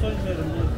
estoy mermando.